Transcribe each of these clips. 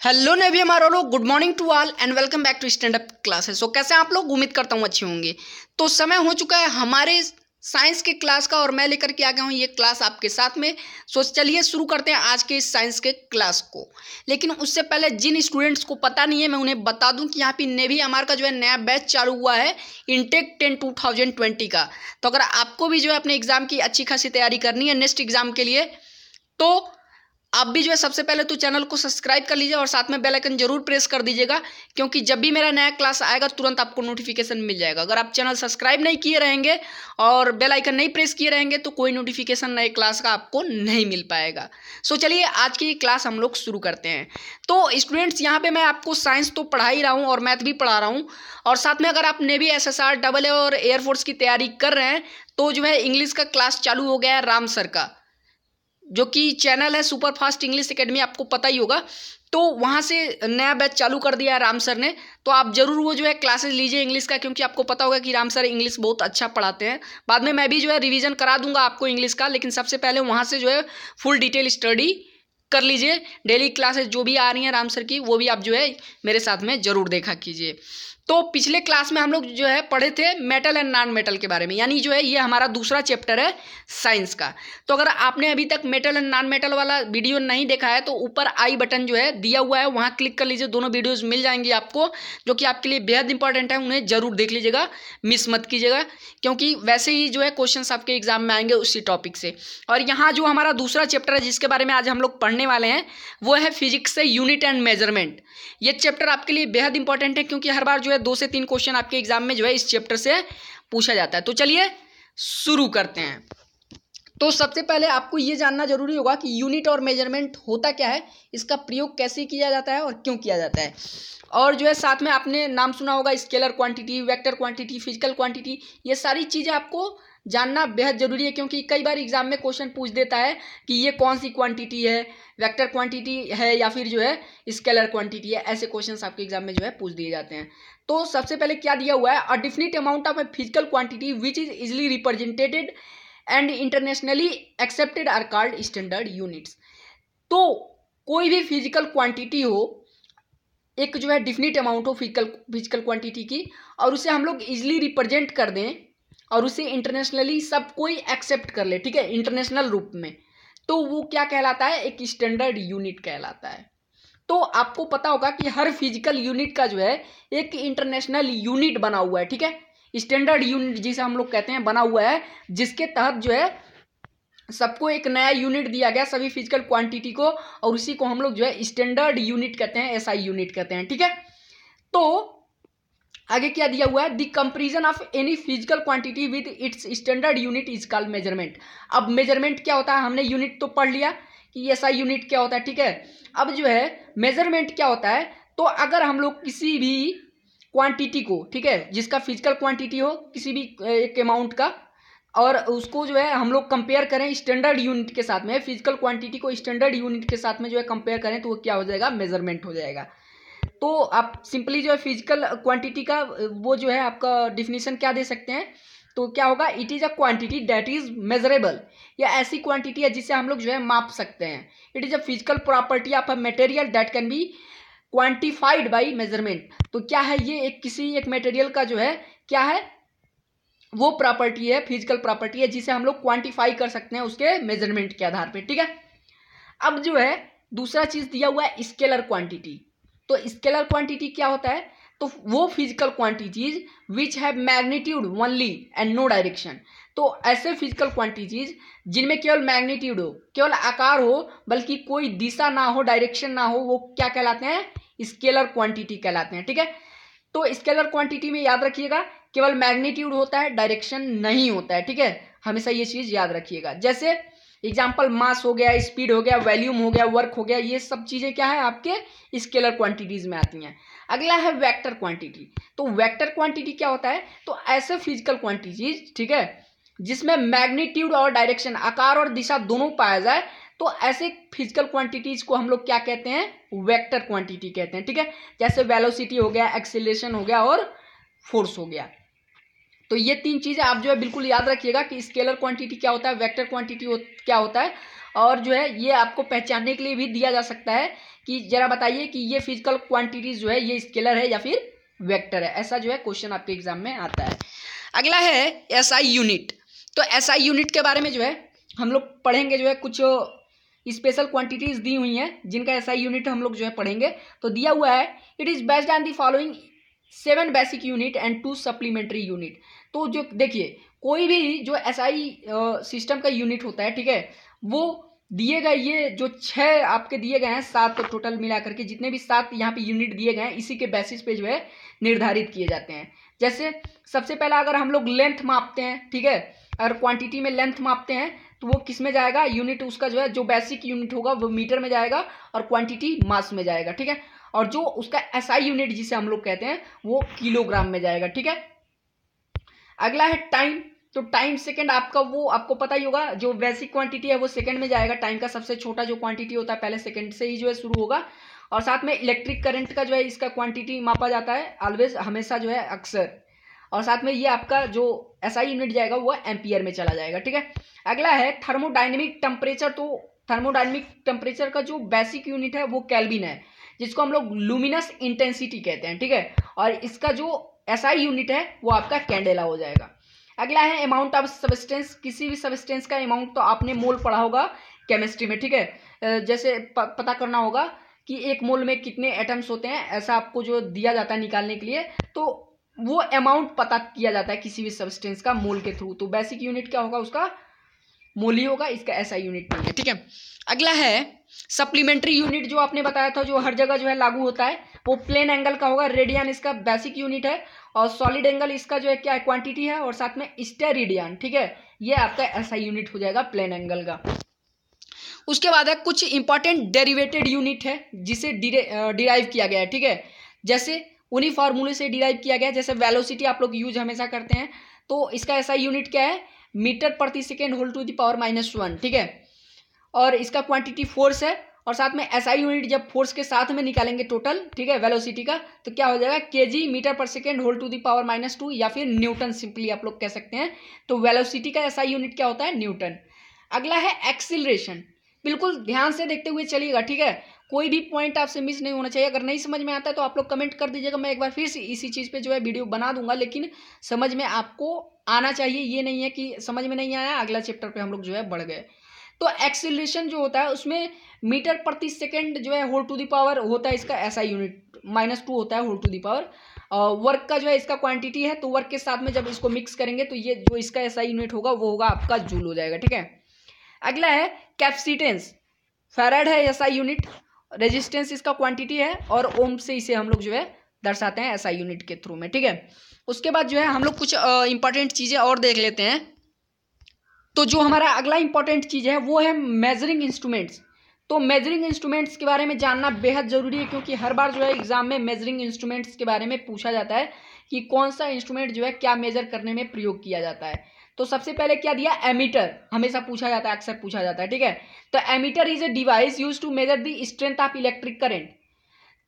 Hello Navy हमारा लोग, good morning to all and welcome back to stand up classes. So कैसे आप लोग? उम्मीद करता हूँ अच्छे होंगे। तो समय हो चुका है हमारे साइंस के क्लास का और मैं लेकर के आ गया हूँ ये क्लास आपके साथ में। सो चलिए शुरू करते हैं आज के इस साइंस के क्लास को। लेकिन उससे पहले जिन स्टूडेंट्स को पता नहीं है, मैं उन्हें बता दूँ कि यहाँ पे नेवी हमारा का जो है नया बैच चालू हुआ है intake ten two thousand twenty का। तो अगर आपको भी जो है अपने एग्ज़ाम की अच्छी खासी तैयारी करनी है नेक्स्ट एग्ज़ाम के लिए तो आप भी जो है सबसे पहले तो चैनल को सब्सक्राइब कर लीजिए और साथ में बेल आइकन ज़रूर प्रेस कर दीजिएगा, क्योंकि जब भी मेरा नया क्लास आएगा, तुरंत आपको नोटिफिकेशन मिल जाएगा। अगर आप चैनल सब्सक्राइब नहीं किए रहेंगे और बेल आइकन नहीं प्रेस किए रहेंगे तो कोई नोटिफिकेशन नए क्लास का आपको नहीं मिल पाएगा। सो चलिए आज की क्लास हम लोग शुरू करते हैं। तो स्टूडेंट्स यहाँ पर मैं आपको साइंस तो पढ़ा ही रहा हूँ और मैथ भी पढ़ा रहा हूँ। और साथ में अगर आप Navy S S R double A और एयरफोर्स की तैयारी कर रहे हैं तो जो है इंग्लिश का क्लास चालू हो गया है राम सर का। जो कि चैनल है सुपर फास्ट इंग्लिश एकेडमी, आपको पता ही होगा। तो वहाँ से नया बैच चालू कर दिया है राम सर ने। तो आप ज़रूर वो जो है क्लासेस लीजिए इंग्लिश का, क्योंकि आपको पता होगा कि राम सर इंग्लिश बहुत अच्छा पढ़ाते हैं। बाद में मैं भी जो है रिवीजन करा दूँगा आपको इंग्लिश का, लेकिन सबसे पहले वहाँ से जो है फुल डिटेल स्टडी कर लीजिए। डेली क्लासेस जो भी आ रही हैं राम सर की, वो भी आप जो है मेरे साथ में ज़रूर देखा कीजिए। तो पिछले क्लास में हम लोग जो है पढ़े थे मेटल एंड नॉन मेटल के बारे में, यानी जो है ये हमारा दूसरा चैप्टर है साइंस का। तो अगर आपने अभी तक मेटल एंड नॉन मेटल वाला वीडियो नहीं देखा है तो ऊपर आई बटन जो है दिया हुआ है, वहाँ क्लिक कर लीजिए, दोनों वीडियोज़ मिल जाएँगी आपको, जो कि आपके लिए बेहद इंपॉर्टेंट है, उन्हें ज़रूर देख लीजिएगा मिस मत कीजिएगा, क्योंकि वैसे ही जो है क्वेश्चन आपके एग्ज़ाम में आएँगे उसी टॉपिक से। और यहाँ जो हमारा दूसरा चैप्टर है, जिसके बारे में आज हम लोग पढ़ने वाले हैं, वो है फिजिक्स से यूनिट एंड मेज़रमेंट ये चैप्टर आपके लिए बेहद इंपॉर्टेंट है, क्योंकि हर बार जो है दो से तीन क्वेश्चन आपके एग्ज़ाम में जो है इस चैप्टर से पूछा जाता है। तो चलिए शुरू करते हैं। तो सबसे पहले आपको ये जानना ज़रूरी होगा कि यूनिट और मेज़रमेंट होता क्या है, इसका प्रयोग कैसे किया जाता है और क्यों किया जाता है। और जो है साथ में आपने नाम सुना होगा scalar quantity vector quantity physical quantity ये सारी चीज़ें आपको जानना बेहद ज़रूरी है, क्योंकि कई बार एग्ज़ाम में क्वेश्चन पूछ देता है कि ये कौन सी क्वांटिटी है वेक्टर क्वांटिटी है या फिर जो है स्केलर क्वांटिटी है, ऐसे क्वेश्चन आपके एग्ज़ाम में जो है पूछ दिए जाते हैं। तो सबसे पहले क्या दिया हुआ है? A definite amount of a physical quantity which is easily represented and internationally accepted are called standard units तो कोई भी फ़िज़िकल क्वांटिटी हो, एक जो है डिफिनिट अमाउंट हो फ़िज़िकल फ़िज़िकल क्वांटिटी की, और उसे हम लोग इजिली रिप्रेजेंट कर दें और उसे इंटरनेशनली सब कोई एक्सेप्ट कर ले, ठीक है? इंटरनेशनल रूप में। तो वो क्या कहलाता है? एक स्टैंडर्ड यूनिट कहलाता है। तो आपको पता होगा कि हर फ़िज़िकल यूनिट का जो है, एक इंटरनेशनल यूनिट बना हुआ है, ठीक है? स्टैंडर्ड यूनिट जिसे हम लोग कहते हैं, बना हुआ है, जिसके तहत जो है, सबको एक नया यूनिट दिया गया, सभी फ़िज़िकल क्वांटिटी को, और उसी को हम लोग जो है स्टैंडर्ड यूनिट कहते हैं एसआई यूनिट कहते हैं, ठीक है? तो आगे क्या दिया हुआ है? The comparison of any physical quantity with its standard unit is called measurement अब मेज़रमेंट क्या होता है? हमने यूनिट तो पढ़ लिया कि ऐसा यूनिट क्या होता है, ठीक है? अब जो है मेज़रमेंट क्या होता है? तो अगर हम लोग किसी भी क्वांटिटी को, ठीक है, जिसका फ़िज़िकल क्वांटिटी हो, किसी भी एक अमाउंट का, और उसको जो है, हम लोग कंपेयर करें स्टैंडर्ड यूनिट के साथ में फ़िज़िकल क्वांटिटी को स्टैंडर्ड यूनिट के साथ में जो है कंपेयर करें तो वो क्या हो जाएगा? मेज़रमेंट हो जाएगा। तो आप सिंपली जो है फ़िज़िकल क्वांटिटी का, वो जो है आपका डिफिनेशन क्या दे सकते हैं? तो क्या होगा? It is a quantity that is measurable या ऐसी क्वांटिटी है जिसे हम लोग जो है माप सकते हैं। It is a physical property of a material that can be quantified by measurement तो क्या है ये एक किसी एक मटेरियल का जो है, क्या है? वो प्रॉपर्टी है फ़िज़िकल प्रॉपर्टी है, जिसे हम लोग क्वांटिफाई कर सकते हैं उसके मेज़रमेंट के आधार पर ठीक है? अब जो है, दूसरा चीज़ दिया हुआ है स्केलर क्वांटिटी तो स्केलर क्वांटिटी क्या होता है? तो वो physical quantities which have magnitude only and no direction तो ऐसे फ़िज़िकल क्वांटिटीज जिनमें केवल मैग्नीट्यूड हो, केवल आकार हो, बल्कि कोई दिशा ना हो डायरेक्शन ना हो, वो क्या कहलाते हैं? स्केलर क्वांटिटी कहलाते हैं, ठीक है? तो स्केलर क्वांटिटी में याद रखिएगा, केवल मैग्नीट्यूड होता है डायरेक्शन नहीं होता है, ठीक है? हमेशा ये चीज़ याद रखिएगा। जैसे एग्ज़ाम्पल मास हो गया स्पीड हो गया वैल्यूम हो गया वर्क हो गया, ये सब चीज़ें क्या है आपके स्केलर क्वांटिटीज में आती हैं। अगला है वेक्टर क्वांटिटी तो वेक्टर क्वांटिटी क्या होता है? तो ऐसे फ़िज़िकल क्वांटिटीज ठीक है, जिसमें मैग्नीट्यूड और डायरेक्शन आकार और दिशा दोनों पाया जाए तो ऐसे फ़िज़िकल क्वांटिटीज को हम लोग क्या कहते हैं? वेक्टर क्वांटिटी कहते हैं, ठीक है? जैसे वेलोसिटी हो गया एक्सीलेशन हो गया और फोर्स हो गया। तो ये तीन चीज़ें आप जो है बिल्कुल याद रखिएगा कि स्केलर क्वांटिटी क्या होता है, वेक्टर क्वांटिटी क्या होता है, और जो है ये आपको पहचानने के लिए भी दिया जा सकता है कि जरा बताइए कि ये फ़िज़िकल क्वांटिटीज जो है ये स्केलर है या फिर वेक्टर है। ऐसा जो है क्वेश्चन आपके एग्ज़ाम में आता है। अगला है एस आई यूनिट तो एस आई यूनिट के बारे में जो है हम लोग पढ़ेंगे जो है कुछ स्पेशल क्वांटिटीज दी हुई हैं, जिनका एस आई यूनिट हम लोग जो है पढ़ेंगे। तो दिया हुआ है it is based on the following seven basic unit and two supplementary unit तो जो, देखिए, कोई भी जो एस आई सिस्टम का यूनिट होता है, ठीक है, वो दिए गए ये जो छः आपके दिए गए हैं, सात तो टोटल मिला करके जितने भी सात यहाँ पे यूनिट दिए गए हैं, इसी के बेसिस पे जो है निर्धारित किए जाते हैं। जैसे, सबसे पहला अगर हम लोग लेंथ मापते हैं, ठीक है, अगर क्वांटिटी में लेंथ मापते हैं तो वो किसमें जाएगा? यूनिट उसका जो है, जो बेसिक यूनिट होगा, वो मीटर में जाएगा और क्वांटिटी मास में जाएगा, ठीक है, और जो उसका एसआई यूनिट जिसे हम लोग कहते हैं, वो किलोग्राम में जाएगा, ठीक है। अगला है टाइम तो टाइम सेकंड आपका वो, आपको पता ही होगा, जो बेसिक क्वांटिटी है वो सेकंड में जाएगा. टाइम का सबसे छोटा जो क्वांटिटी होता है, पहले सेकंड से ही जो है शुरू होगा. और साथ में इलेक्ट्रिक करंट का जो है, इसका क्वांटिटी मापा जाता है. ऑलवेज हमेशा जो है, अक्सर. और साथ में ये आपका जो एसआई यूनिट जाएगा, वो एम्पियर में चला जाएगा, ठीक है? अगला है थर्मोडाइनमिक टेम्परेचर तो थर्मोडाइनमिक टेम्परेचर का जो बेसिक यूनिट है, वो कैलविन है, जिसको हम लोग लुमिनस इंटेंसिटी कहते हैं, ठीक है? और इसका जो एसआई यूनिट है, वो आपका कैंडेला हो जाएगा। अगला है अमाउंट ऑफ़ सबस्टेंस किसी भी सबस्टेंस का अमाउंट तो आपने मोल पढ़ा होगा केमिस्ट्री में, ठीक है? जैसे पता करना होगा कि एक मोल में कितने एटम्स होते हैं, ऐसा आपको जो दिया जाता है निकालने के लिए तो वो अमाउंट पता किया जाता है किसी भी सब्सटेंस का मोल के थ्रू तो बेसिक यूनिट क्या होगा उसका? मोल होगा, इसका ऐसा यूनिट नहीं है ठीक है? अगला है सप्लीमेंट्री यूनिट जो आपने बताया था, जो हर जगह जो है लागू होता है, वो प्लेन एंगल का होगा रेडियन इसका बेसिक यूनिट है, और सॉलिड एंगल इसका जो है क्या क्वांटिटी है, और साथ में स्टेरिडियन ठीक है? ये आपका ऐसा यूनिट हो जाएगा प्लेन एंगल का। उसके बाद है, कुछ इंपॉर्टेंट डेरिवेटेड यूनिट है, जिसे डिराइव किया गया है, ठीक है? जैसे उन्हीं फार्मूले से डिराइव किया गया जैसे वेलोसिटी आप लोग यूज़ हमेशा करते हैं तो इसका ऐसा यूनिट क्या है? मीटर प्रति second whole to the power minus one, ठीक है? और इसका क्वांटिटी फोर्स है, और साथ में एस आई यूनिट जब फोर्स के साथ में निकालेंगे टोटल ठीक है वेलोसिटी का तो क्या हो जाएगा? के जी मीटर पर second whole to the power minus two, या फिर न्यूटन, सिंपली आप लोग कह सकते हैं। तो वेलोसिटी का एस आई यूनिट क्या होता है? न्यूटन। अगला है एक्सिलेशन बिल्कुल ध्यान से देखते हुए चलिएगा, ठीक है? कोई भी पॉइंट आपसे मिस नहीं होना चाहिए। अगर नहीं समझ में आता है तो आप लोग कमेंट कर दीजिएगा। मैं एक बार फिर से इसी चीज़ पे जो है वीडियो बना दूँगा, लेकिन समझ में आपको आना चाहिए। ये नहीं है कि समझ में नहीं आया, अगला चैप्टर पे हम लोग जो है बढ़ गए। तो एक्सिलेशन जो होता है, उसमें मीटर प्रति सेकेंड जो है होल टू दी पावर होता है इसका ऐसा यूनिट माइनस टू होता है whole to the power work का जो है इसका क्वांटिटी है तो वर्क के साथ में जब इसको मिक्स करेंगे तो ये जो इसका ऐसा यूनिट होगा, वो होगा आपका जूल हो जाएगा, ठीक है? अगला है कैप्सिटेंस फेराइड है ऐसा यूनिट रेजिस्टेंस इसका क्वांटिटी है और ओम से इसे हम लोग जो है दर्शाते हैं ऐसा यूनिट के थ्रू में, ठीक है? उसके बाद जो है हम लोग कुछ इंपॉर्टेंट चीज़ें और देख लेते हैं। तो जो हमारा अगला इंपॉर्टेंट चीज़ है वो है मेजरिंग इंस्ट्रूमेंट्स तो मेजरिंग इंस्ट्रूमेंट्स के बारे में जानना बेहद ज़रूरी है क्योंकि हर बार जो है एग्ज़ाम में मेजरिंग इंस्ट्रूमेंट्स के बारे में पूछा जाता है कि कौन सा इंस्ट्रूमेंट जो है क्या मेजर करने में प्रयोग किया जाता है। तो सबसे पहले क्या दिया? एमीटर हमेशा पूछा जाता है, अक्सर पूछा जाता है, ठीक है? तो ammeter is a device use to measure the strength of electric current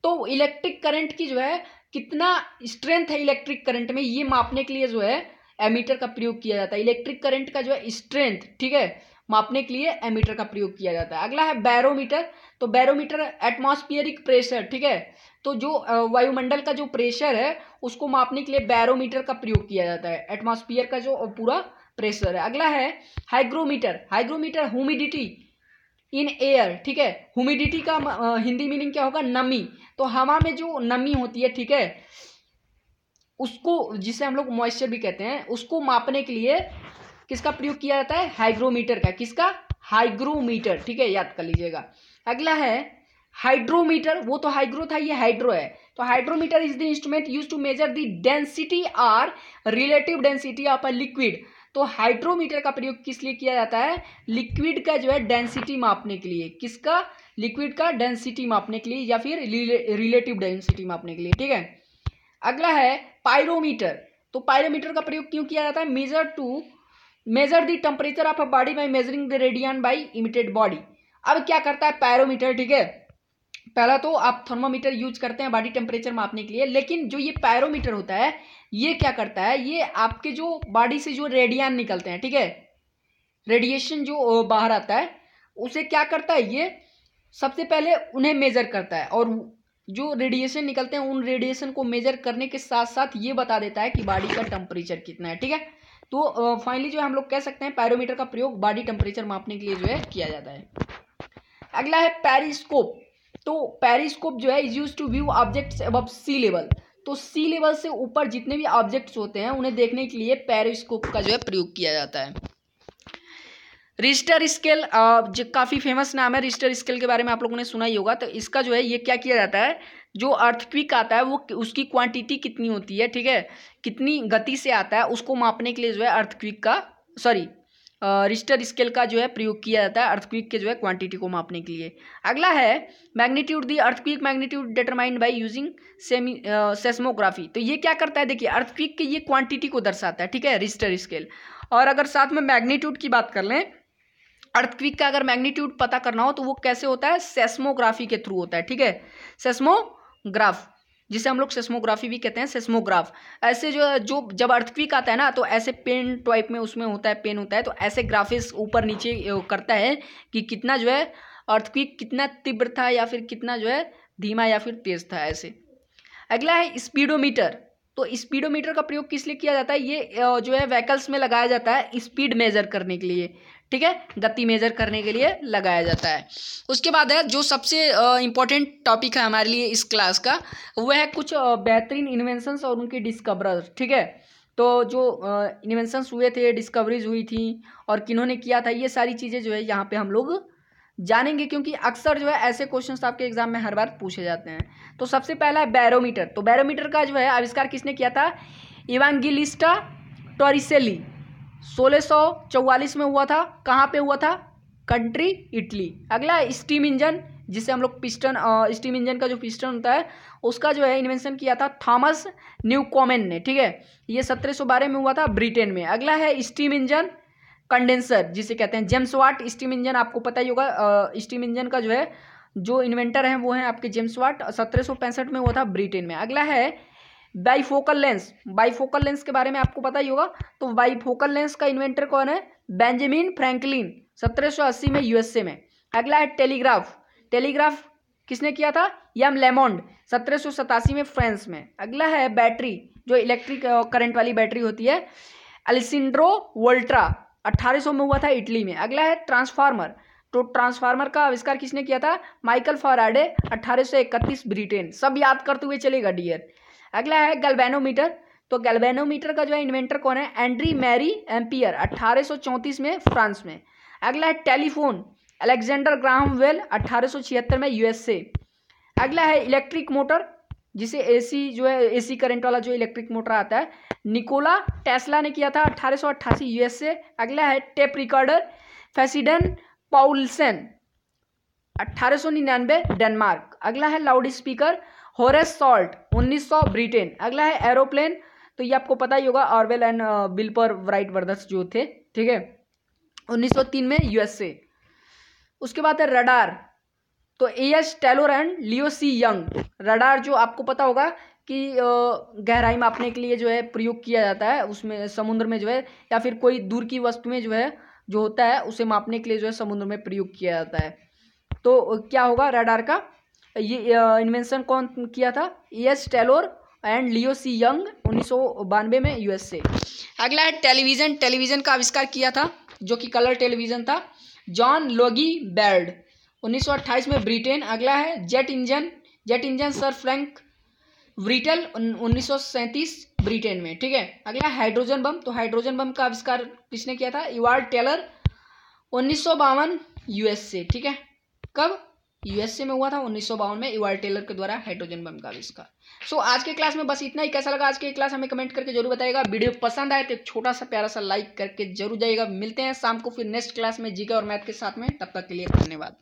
तो इलेक्ट्रिक करंट की जो है, कितना स्ट्रेंथ है इलेक्ट्रिक करंट में, ये मापने के लिए जो है एमीटर का प्रयोग किया जाता है। इलेक्ट्रिक करंट का जो है स्ट्रेंथ ठीक है? मापने के लिए एमीटर का प्रयोग किया जाता है। अगला है बैरोमीटर तो बैरोमीटर एटमॉस्फियरिक प्रेशर ठीक है? तो जो वायुमंडल का जो प्रेशर है, उसको मापने के लिए बैरोमीटर का प्रयोग किया जाता है। एटमॉस्फियर का जो पूरा प्रेशर है। अगला है hygrometer hygrometer humidity in air ठीक है? ह्यूमिडिटी का हिंदी मीनिंग क्या होगा? नमी। तो हवा में जो नमी होती है, ठीक है, उसको, जिसे हम लोग मॉइस्चर भी कहते हैं, उसको मापने के लिए किसका प्रयोग किया जाता है? हाइग्रोमीटर का। किसका? हाइग्रोमीटर ठीक है? याद कर लीजिएगा। अगला है हाइड्रोमीटर वो तो हाइग्रो था, ये हाइड्रो है। तो hydrometer is the instrument use to measure the density or relative density of a liquid तो हाइड्रोमीटर का प्रयोग किस लिए किया जाता है? लिक्विड का जो है डेंसिटी मापने के लिए। किसका? लिक्विड का डेंसिटी मापने के लिए या फिर रिलेटिव डेंसिटी मापने के लिए। ठीक है? अगला है पायरोमीटर। तो पायरोमीटर का प्रयोग क्यों किया जाता है? Measure to, measure the temperature of a body by measuring the radian by emitted body. अब क्या करता है पैरोमीटर ठीक है? पहला तो आप थर्मोमीटर यूज़ करते हैं बॉडी टेम्परेचर मापने के लिए, लेकिन जो ये पैरोमीटर होता है, ये क्या करता है? ये आपके जो बॉडी से जो रेडियन निकलते हैं, ठीक है? रेडिएशन जो बाहर आता है, उसे क्या करता है? ये सबसे पहले उन्हें मेजर करता है और जो रेडिएशन निकलते हैं, उन रेडिएशन को मेजर करने के साथ साथ ये बता देता है कि बॉडी का टेम्परेचर कितना है, ठीक है? तो फाइनली जो है हम लोग कह सकते हैं पैरोमीटर का प्रयोग बॉडी टेम्परेचर मापने के लिए जो है किया जाता है। अगला है पैरिस्कोप। तो पेरिस्कोप जो है is use to view objects above sea level तो सी लेवल से ऊपर जितने भी ऑब्जेक्ट्स होते हैं, उन्हें देखने के लिए पेरिस्कोप का जो है प्रयोग किया जाता है। रिस्टर स्केल जो, काफ़ी फ़ेमस नाम है। रिस्टर स्केल के बारे में आप लोगों ने सुना ही होगा। तो इसका जो है, ये क्या किया जाता है? जो अर्थक्विक आता है, वो उसकी क्वांटिटी कितनी होती है, ठीक है? कितनी गति से आता है, उसको मापने के लिए जो है अर्थक्विक का सॉरी रिस्टर स्केल का जो है प्रयोग किया जाता है अर्थक्विक के जो है क्वांटिटी को मापने के लिए। अगला है magnitude the earthquake magnitude determined by using semi seismography तो ये क्या करता है? देखिए अर्थक्विक के ये क्वांटिटी को दर्शाता है, ठीक है रिस्टर स्केल और अगर साथ में मैग्नीट्यूड की बात कर लें अर्थक्विक का अगर मैग्नीट्यूड पता करना हो तो वो कैसे होता है? सेस्मोग्राफी के थ्रू होता है, ठीक है? सेस्मोग्राफ जिसे हम लोग सेस्मोग्राफी भी कहते हैं सेस्मोग्राफ ऐसे जो जो जब अर्थक्विक आता है ना तो ऐसे पेन टाइप में उसमें होता है पेन होता है तो ऐसे ग्राफिक्स ऊपर नीचे करता है कि कितना जो है अर्थक्विक कितना तीव्र था या फिर कितना जो है धीमा या फिर तेज था ऐसे। अगला है स्पीडोमीटर तो स्पीडोमीटर का प्रयोग किस लिए किया जाता है? ये जो है व्हीकल्स में लगाया जाता है स्पीड मेजर करने के लिए। ठीक है? गति मेजर करने के लिए लगाया जाता है। उसके बाद है, जो सबसे इम्पोर्टेंट टॉपिक है हमारे लिए इस क्लास का, वह है कुछ बेहतरीन इन्वेंशंस और उनकी डिस्कवरर ठीक है? तो जो इन्वेंशंस हुए थे डिस्कवरीज हुई थी, और किन्होंने किया था, ये सारी चीज़ें जो है यहाँ पे हम लोग जानेंगे, क्योंकि अक्सर जो है ऐसे क्वेश्चंस आपके एग्ज़ाम में हर बार पूछे जाते हैं। तो सबसे पहला है बैरोमीटर। तो बैरोमीटर का जो है आविष्कार किसने किया था? Evangelista Torricelli. सोलह में हुआ था। कहाँ पे हुआ था? Country Italy. अगला स्टीम इंजन, जिसे हम लोग पिस्टन स्टीम इंजन का जो पिस्टन होता है, उसका जो है इन्वेंशन किया था थॉमस न्यू कॉमेन ने, ठीक है? ये सत्रह सौ बारह में हुआ था ब्रिटेन में। अगला है स्टीम इंजन, कंडेंसर, जिसे कहते हैं जेम्स वाट। स्टीम इंजन आपको पता ही होगा स्टीम इंजन का जो है, जो इन्वेंटर है, वो है आपके जेम्स वाट। सत्रह सौ पैंसठ में हुआ था ब्रिटेन में। अगला है बाईफोकल लेंस बाईफोकल लेंस के बारे में आपको पता ही होगा। तो बाईफोकल लेंस का इन्वेंटर कौन है? बेंजामिन फ्रैंकलिन 1780 में यूएसए में। अगला है टेलीग्राफ टेलीग्राफ किसने किया था? यम लेमोंड सत्रह में फ्रांस में। अगला है बैटरी जो इलेक्ट्रिक करंट वाली बैटरी होती है। अलिसिंड्रो वोल्ट्रा 1800 में हुआ था इटली में। अगला है ट्रांसफार्मर तो ट्रांसफार्मर का आविष्कार किसने किया था? Michael Faraday 1831 Britain. सब याद करते हुए चलेगा डियर अगला है गैल्वेनोमीटर तो गैल्वेनोमीटर का जो है इन्वेंटर कौन है? एंड्री मैरी एम्पियर अट्ठारह में, फ्रांस में। अगला है टेलीफोन, अलेक्जेंडर ग्राहम वेल अट्ठारह में, यूएसए। अगला है इलेक्ट्रिक मोटर, जिसे एसी जो है एसी करंट वाला जो इलेक्ट्रिक मोटर आता है निकोला टेस्ला ने किया था अट्ठारह यूएसए। अगला है टेप रिकॉर्डर फेसिडन पाउलसन अट्ठारह डेनमार्क अगला है loud speaker Horace Short 1900 Britain. अगला है एरोप्लेन। तो ये आपको पता ही होगा Orville and Wilbur Wright brothers जो थे, ठीक है? 1903 में यूएसए। उसके बाद है रडार। तो A S Taylor and Leo C Young. Radar जो आपको पता होगा कि गहराई मापने के लिए जो है प्रयोग किया जाता है, उसमें, समुद्र में जो है, या फिर कोई दूर की वस्तु में जो है, जो होता है, उसे मापने के लिए जो है समुद्र में प्रयोग किया जाता है। तो क्या होगा रडार का? ये इन्वेंशन कौन किया था? S Taylor and Leo C Young उन्नीस सौ बानवे में यूएसए अगला है टेलीविज़न टेलीविज़न का आविष्कार किया था, जो कि कलर टेलीविज़न था जॉन लोगी बेर्ड 1928 में ब्रिटेन अगला है jet engine jet engine sir Frank Whittle उन्नीस सौ ब्रिटेन में, ठीक है? अगला हाइड्रोजन बम तो हाइड्रोजन बम का आविष्कार किसने किया था? इवार्ड टेलर उन्नीस यूएसए ठीक है? कब? यूएसए में हुआ था उन्नीस सौ बावन में इवार टेलर के द्वारा हाइड्रोजन बम का आविष्कार। सो आज के क्लास में बस इतना ही। कैसा लगा आज के क्लास हमें कमेंट करके ज़रूर बताएगा वीडियो पसंद आए तो एक छोटा सा प्यारा सा लाइक करके ज़रूर जाएगा मिलते हैं शाम को फिर नेक्स्ट क्लास में। जीके और मैथ के साथ में। तब तक के लिए धन्यवाद।